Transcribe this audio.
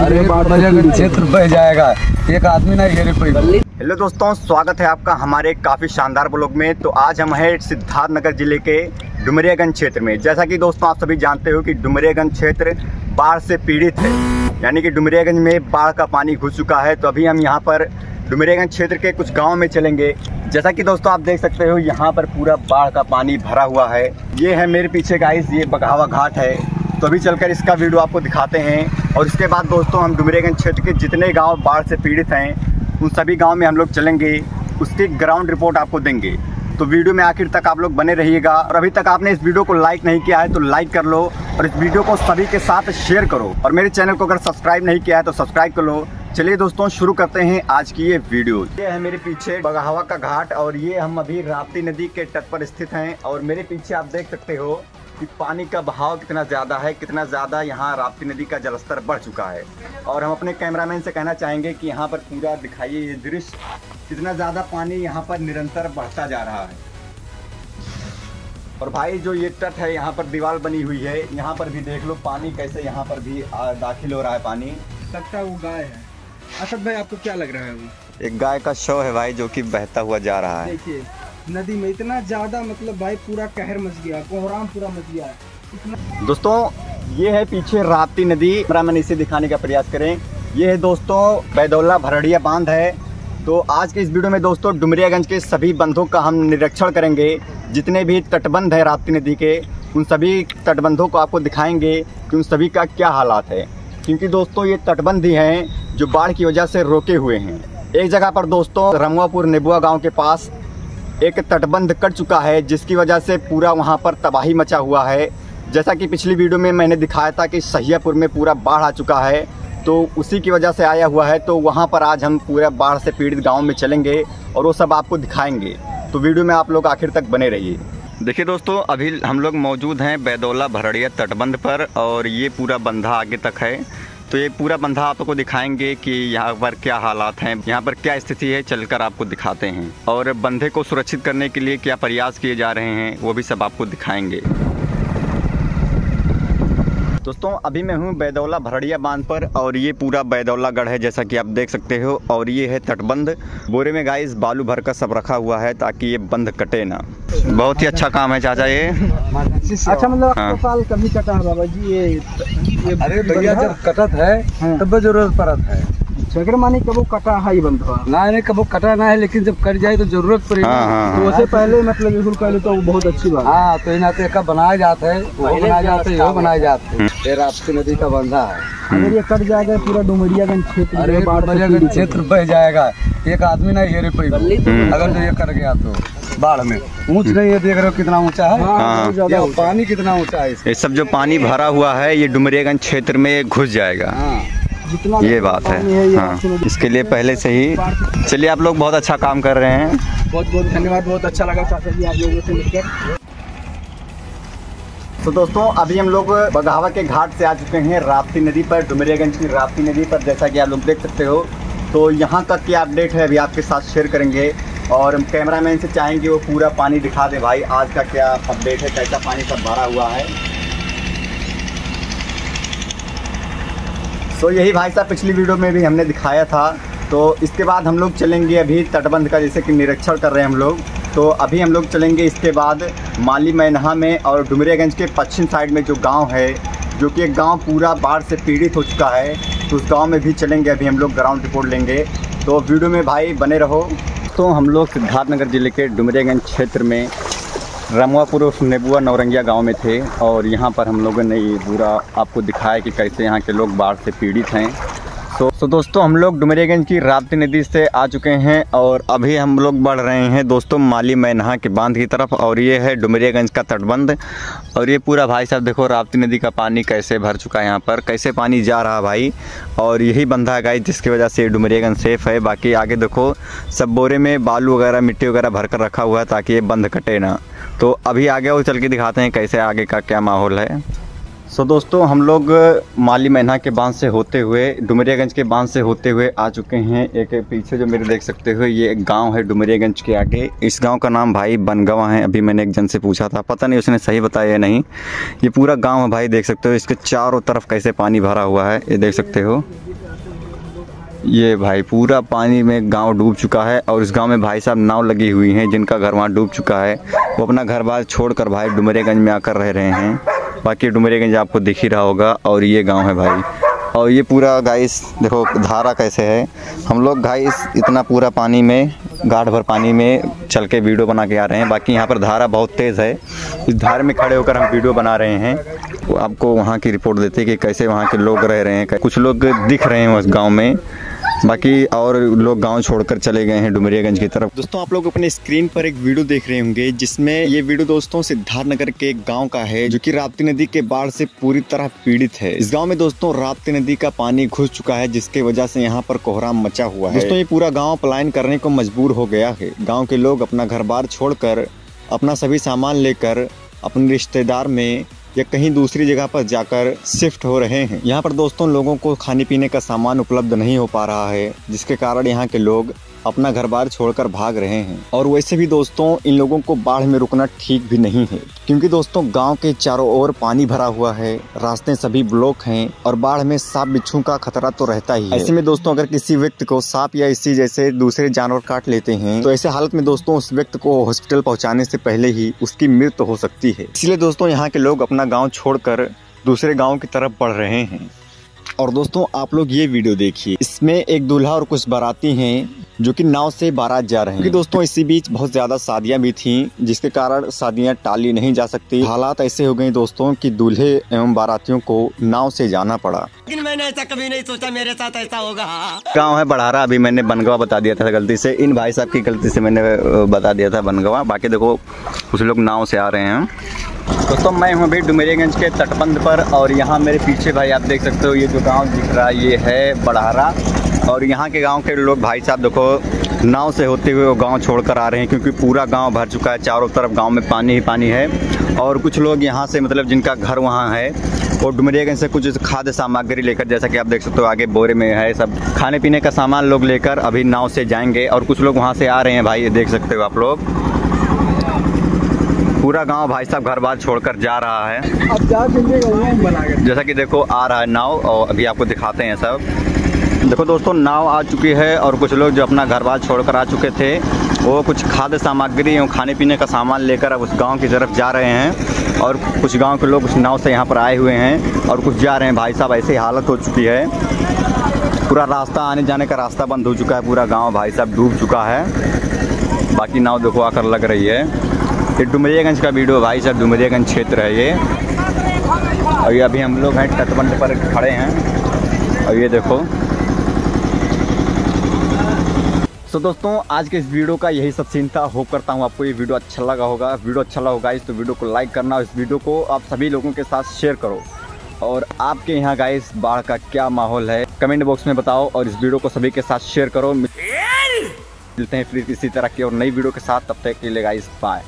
अरे क्षेत्र बह जाएगा। एक आदमी ना घेरे कोई हेलो दोस्तों स्वागत है आपका हमारे काफ़ी शानदार ब्लॉग में। तो आज हम हैं सिद्धार्थनगर ज़िले के डुमरियागंज क्षेत्र में। जैसा कि दोस्तों आप सभी जानते हो कि डुमरियागंज क्षेत्र बाढ़ से पीड़ित है। यानी कि डुमरियागंज में बाढ़ का पानी घुस चुका है तो अभी हम यहाँ पर डुमरियागंज क्षेत्र के कुछ गाँव में चलेंगे। जैसा कि दोस्तों आप देख सकते हो यहाँ पर पूरा बाढ़ का पानी भरा हुआ है। ये है मेरे पीछे गाइस ये बघावा घाट है। तो अभी चलकर इसका वीडियो आपको दिखाते हैं। और इसके बाद दोस्तों, हम डुमरेगंज क्षेत्र के जितने गाँव बाढ़ से पीड़ित हैं, उन सभी गाँव में हम लोग चलेंगे। उसकी ग्राउंड रिपोर्ट आपको देंगे। तो वीडियो में आखिर तक आप लोग बने रहिएगा। और अभी तक आपने इस वीडियो को लाइक नहीं किया है तो लाइक कर लो। और इस वीडियो को सभी के साथ शेयर करो। और मेरे चैनल को अगर सब्सक्राइब नहीं किया है तो सब्सक्राइब कर लो। चलिए दोस्तों, शुरू करते हैं आज की ये वीडियो ये है मेरे पीछे बगाहवा का घाट, और ये हम अभी राप्ती नदी के तट पर स्थित हैं। और मेरे पीछे आप देख सकते हो कि पानी का बहाव कितना ज़्यादा है कितना ज़्यादा यहाँ राप्ती नदी का जलस्तर बढ़ चुका है। और हम अपने कैमरामैन से कहना चाहेंगे कि यहाँ पर पूरा दिखाइए ये दृश्य कितना ज़्यादा पानी यहाँ पर निरंतर बढ़ता जा रहा है। और भाई जो ये तट है यहाँ पर दीवार बनी हुई है यहाँ पर भी देख लो पानी कैसे यहाँ पर भी दाखिल हो रहा है पानी। लगता है वो गाय है। असद भाई आपको क्या लग रहा है वो एक गाय का शव है भाई जो कि बहता हुआ जा रहा है। देखिए। नदी में इतना ज़्यादा मतलब भाई पूरा कहर मच गया, कोहराम पूरा मच गया दोस्तों, ये है पीछे राप्ती नदी। मैंने इसे दिखाने का प्रयास करें। ये है दोस्तों, बैदौला भरड़िया बाँध है। तो आज के इस वीडियो में दोस्तों, डुमरियागंज के सभी बंधों का हम निरीक्षण करेंगे। जितने भी तटबंध है राप्ती नदी के, उन सभी तटबंधों को आपको दिखाएँगे कि उन सभी का क्या हालात है। क्योंकि दोस्तों, ये तटबंध ही हैं जो बाढ़ की वजह से रोके हुए हैं। एक जगह पर दोस्तों, रमुआपुर नेबुआ गाँव के पास एक तटबंध कट चुका है, जिसकी वजह से पूरा वहाँ पर तबाही मचा हुआ है। जैसा कि पिछली वीडियो में मैंने दिखाया था कि सहियापुर में पूरा बाढ़ आ चुका है तो उसी की वजह से आया हुआ है तो वहाँ पर आज हम पूरा बाढ़ से पीड़ित गाँव में चलेंगे और वो सब आपको दिखाएँगे। तो वीडियो में आप लोग आखिर तक बने रहिए। देखिए दोस्तों, अभी हम लोग मौजूद हैं बैदौला भरड़िया तटबंध पर और ये पूरा बंधा आगे तक है। तो ये पूरा बंधा आप को दिखाएँगे कि यहाँ पर क्या हालात हैं यहाँ पर क्या स्थिति है चलकर आपको दिखाते हैं। और बंधे को सुरक्षित करने के लिए क्या प्रयास किए जा रहे हैं वो भी सब आपको दिखाएँगे। दोस्तों अभी मैं हूँ बैदौला भरड़िया बाँध पर और ये पूरा बैदौला गढ़ है जैसा कि आप देख सकते हो और ये है तटबंध। बोरे में गाइस बालू भर का सब रखा हुआ है ताकि ये बंद कटे ना। बहुत ही अच्छा काम है चाचा ये। अच्छा मतलब हाँ। कभी कटा है बाबा जी ये अरे भैया जब कटत है हाँ। तब ज़रूरत पड़त है। झगड़ मानी कबो कटा है ही बंधवा। ना नहीं कबो कटा ना है लेकिन जब कट जाए तो ज़रूरत पड़ेगी। हाँ हाँ तो उससे पहले मतलब बिल्कुल पहले तो वो बहुत अच्छी बात। हाँ तो इन नाते का बनाया जाता है वो बनाया जाता है वो बनाए जाते हैं। ये राप्ती नदी का बंधा है। अगर ये कट जाएगा पूरा डुमरियागंज क्षेत्र अरे पीड़ित क्षेत्र बह जाएगा। एक आदमी ना घेरे कोई हम्म। अगर जो ये कर गया तो। बाढ़ में। ऊंच नहीं है देख रहे हो कितना ऊँचा है? हाँ, हाँ। पानी कितना ऊँचा है ये सब जो पानी भरा हुआ है ये डुमरियागंज क्षेत्र में घुस जाएगा। हाँ। जितना ये बात है। ये हाँ। इसके लिए पहले से ही चलिए आप लोग बहुत अच्छा काम कर रहे हैं। बहुत बहुत धन्यवाद बहुत अच्छा लगा चाचा जी आप लोगों से मिलकर। तो दोस्तों अभी हम लोग बघावा के घाट से आ चुके हैं राप्ती नदी पर डुमरियागंज की राप्ती नदी पर जैसा कि आप लोग देख सकते हो। तो यहाँ का क्या अपडेट है अभी आपके साथ शेयर करेंगे। और हम कैमरामैन से चाहेंगे वो पूरा पानी दिखा दे। भाई, आज का क्या अपडेट है? कैसा पानी सब भरा हुआ है? तो यही भाई साहब, पिछली वीडियो में भी हमने दिखाया था। तो इसके बाद हम लोग चलेंगे अभी तटबंध का, जैसे कि निरीक्षण कर रहे हैं हम लोग। तो अभी हम लोग चलेंगे इसके बाद माली मैनहा में और डुमरियागंज के पश्चिम साइड में जो गाँव है, जो कि एक गाँव पूरा बाढ़ से पीड़ित हो चुका है तो उस गाँव में भी चलेंगे। अभी हम लोग ग्राउंड रिपोर्ट लेंगे। तो वीडियो में भाई बने रहो। तो हम लोग सिद्धार्थनगर ज़िले के डुमरेगंज क्षेत्र में रमुआपुर नेबुआ नौरंगिया गाँव में थे और यहाँ पर हम लोगों ने ये पूरा आपको दिखाया कि कैसे यहाँ के लोग बाढ़ से पीड़ित हैं। तो तो दोस्तों, हम लोग डुमरियागंज की राप्ती नदी से आ चुके हैं और अभी हम लोग बढ़ रहे हैं दोस्तों माली मैनहा के बाँध की तरफ़ और ये है डुमरियागंज का तटबंध। और ये पूरा भाई साहब देखो, राप्ती नदी का पानी कैसे भर चुका है यहाँ पर, कैसे पानी जा रहा भाई। और यही बंधा गाइस, जिसकी वजह से डुमरियागंज सेफ़ है। बाकी आगे देखो, सब बोरे में बालू वगैरह, मिट्टी वगैरह भर कर रखा हुआ है ताकि ये बंध कटे ना। तो अभी आगे वो चल के दिखाते हैं कैसे आगे का क्या माहौल है। सो दोस्तों, हम लोग माली मैना के बाँध से होते हुए, डुमरियागंज के बाँध से होते हुए आ चुके हैं। एक पीछे जो मेरे देख सकते हो, ये एक गाँव है डुमरियागंज के आगे। इस गाँव का नाम भाई बनगवा है, अभी मैंने एक जन से पूछा था। पता नहीं उसने सही बताया या नहीं। ये पूरा गाँव है भाई, देख सकते हो, इसके चारों तरफ़ कैसे पानी भरा हुआ है, ये देख सकते हो। ये भाई, पूरा पानी में गाँव डूब चुका है और इस गाँव में भाई साहब नाव लगी हुई हैं, जिनका घर वहाँ डूब चुका है। वो अपना घर बार छोड़कर भाई डुमरियागंज में आकर रह रहे हैं। बाकी डुमरियागंज आपको दिख ही रहा होगा और ये गाँव है भाई। और ये पूरा गाइस देखो धारा कैसे है। हम लोग गाइस इतना पूरा पानी में, गाढ़ भर पानी में चल के वीडियो बना के आ रहे हैं। बाकी यहाँ पर धारा बहुत तेज़ है। इस धार में खड़े होकर हम वीडियो बना रहे हैं। वो आपको वहाँ की रिपोर्ट देते हैं कि कैसे वहाँ के लोग रह रहे हैं। कुछ लोग दिख रहे हैं उस गाँव में। बाकी और लोग गाँव छोड़कर चले गए हैं डुमरियागंज की तरफ़। दोस्तों, आप लोग अपने स्क्रीन पर एक वीडियो देख रहे होंगे, जिसमें ये वीडियो दोस्तों सिद्धार्थ नगर के एक गाँव का है, जो कि राप्ती नदी के बाढ़ से पूरी तरह पीड़ित है। इस गाँव में दोस्तों राप्ती नदी का पानी घुस चुका है, जिसके वजह से यहाँ पर कोहराम मचा हुआ है। दोस्तों, ये पूरा गाँव पलायन करने को मजबूर हो गया है। गाँव के लोग अपना घर बार छोड़कर, अपना सभी सामान लेकर, अपने रिश्तेदार में या कहीं दूसरी जगह पर जाकर शिफ्ट हो रहे हैं। यहाँ पर दोस्तों, लोगों को खाने पीने का सामान उपलब्ध नहीं हो पा रहा है, जिसके कारण यहाँ के लोग अपना घर बार छोड़कर भाग रहे हैं। और वैसे भी दोस्तों, इन लोगों को बाढ़ में रुकना ठीक भी नहीं है। क्योंकि दोस्तों, गाँव के चारों ओर पानी भरा हुआ है, रास्ते सभी ब्लॉक हैं और बाढ़ में सांप बिच्छू का खतरा तो रहता ही है। ऐसे में दोस्तों, अगर किसी व्यक्ति को सांप या इसी जैसे दूसरे जानवर काट लेते हैं तो ऐसे हालत में दोस्तों, उस व्यक्ति को हॉस्पिटल पहुँचाने से पहले ही उसकी मृत्यु हो सकती है। इसलिए दोस्तों, यहाँ के लोग अपना गाँव छोड़कर दूसरे गाँव की तरफ़ बढ़ रहे हैं। और दोस्तों, आप लोग ये वीडियो देखिए। इसमें एक दूल्हा और कुछ बाराती हैं। जो कि नाव से बारात जा रहे हैं। क्योंकि दोस्तों इसी बीच बहुत ज़्यादा शादियाँ भी थी जिसके कारण शादियाँ टाली नहीं जा सकती। हालात ऐसे हो गए दोस्तों कि दूल्हे एवं बारातियों को नाव से जाना पड़ा। लेकिन मैंने ऐसा कभी नहीं सोचा मेरे साथ ऐसा होगा। गाँव है बढ़ारा अभी मैंने बनगवा बता दिया था गलती से। इन भाई साहब की गलती से मैंने बता दिया था बनगवा। बाकी देखो कुछ लोग नाव से आ रहे हैं। दोस्तों मैं हूँ अभी डुमेरियागंज के तटबंध पर और यहाँ मेरे पीछे भाई आप देख सकते हो ये जो गाँव दिख रहा है ये है बढ़ारा। और यहाँ के गाँव के लोग भाई साहब देखो नाव से होते हुए वो गाँव छोड़कर आ रहे हैं क्योंकि पूरा गाँव भर चुका है चारों तरफ़ गाँव में पानी ही पानी है। और कुछ लोग यहाँ से मतलब जिनका घर वहाँ है वो डुमरियागंज से कुछ खाद्य सामग्री लेकर जैसा कि आप देख सकते हो आगे बोरे में है सब खाने पीने का सामान लोग लेकर अभी नाव से जाएँगे। और कुछ लोग वहाँ से आ रहे हैं भाई ये देख सकते हो आप लोग। पूरा गाँव भाई साहब घर बार छोड़कर जा रहा है। जैसा कि देखो आ रहा है नाव और अभी आपको दिखाते हैं सब। देखो दोस्तों, नाव आ चुकी है और कुछ लोग जो अपना घर बार छोड़कर आ चुके थे, वो कुछ खाद्य सामग्री एवं खाने पीने का सामान लेकर अब उस गाँव की तरफ़ जा रहे हैं और कुछ गाँव के लोग उस नाव से यहाँ पर आए हुए हैं और कुछ जा रहे हैं। भाई साहब, ऐसी हालत हो चुकी है। पूरा रास्ता आने जाने का रास्ता बंद हो चुका है, पूरा गाँव भाई साहब डूब चुका है। बाकी नाव देखो, आकर लग रही है। ये डुमरियागंज का वीडियो भाई साहब, डुमरियागंज क्षेत्र है ये। और ये अभी हम लोग हैं, तटबंध पर खड़े हैं। और ये देखो तो दोस्तों आज के इस वीडियो का यही सब सीन था। होप करता हूँ आपको ये वीडियो अच्छा लगा होगा। वीडियो अच्छा लगा होगा इस तो वीडियो को लाइक करना और इस वीडियो को आप सभी लोगों के साथ शेयर करो। और आपके यहाँ गाइस बाढ़ का क्या माहौल है? कमेंट बॉक्स में बताओ और इस वीडियो को सभी के साथ शेयर करो। मिलते हैं फिर इसी तरह की और नई वीडियो के साथ। तब तक के लिए गाइस बाय